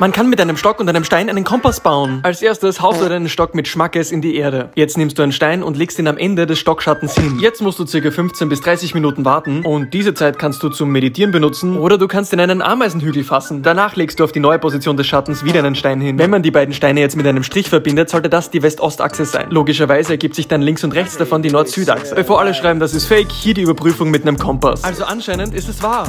Man kann mit einem Stock und einem Stein einen Kompass bauen. Als erstes haust du oh. deinen Stock mit Schmackes in die Erde. Jetzt nimmst du einen Stein und legst ihn am Ende des Stockschattens hin. Jetzt musst du ca. 15 bis 30 Minuten warten und diese Zeit kannst du zum Meditieren benutzen oder du kannst in einen Ameisenhügel fassen. Danach legst du auf die neue Position des Schattens wieder einen Stein hin. Wenn man die beiden Steine jetzt mit einem Strich verbindet, sollte das die West-Ost-Achse sein. Logischerweise ergibt sich dann links und rechts davon die Nord-Süd-Achse. Bevor alle schreiben, das ist fake, hier die Überprüfung mit einem Kompass. Also anscheinend ist es wahr.